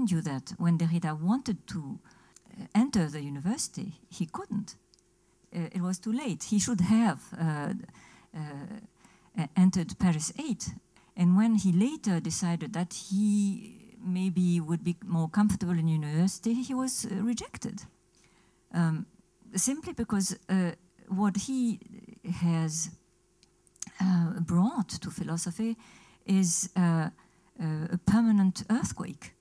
remind you that when Derrida wanted to uh, enter the university, he couldn't. Uh, it was too late. He should have uh, uh, entered Paris 8. And when he later decided that he maybe would be more comfortable in university, he was uh, rejected. Um, simply because uh, what he has brought to philosophy is a permanent earthquake